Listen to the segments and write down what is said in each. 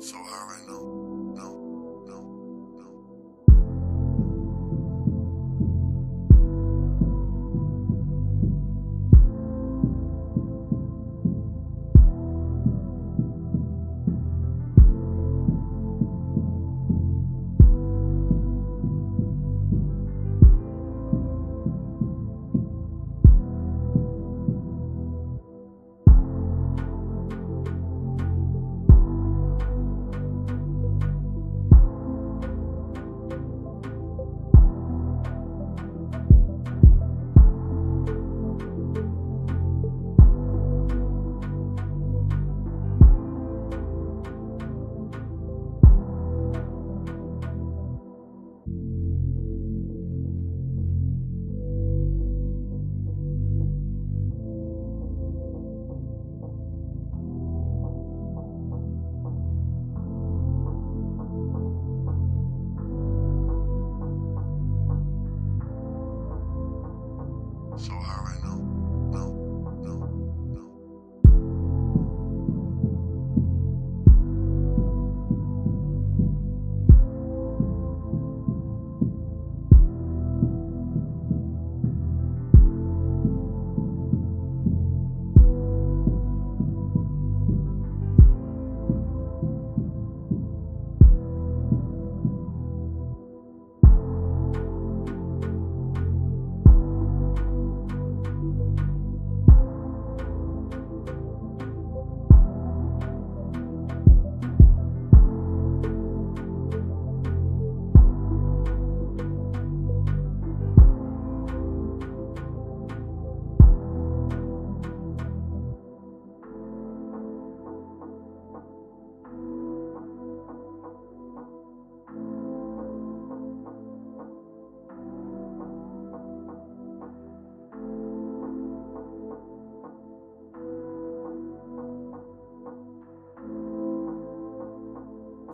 So I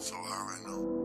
So high right now.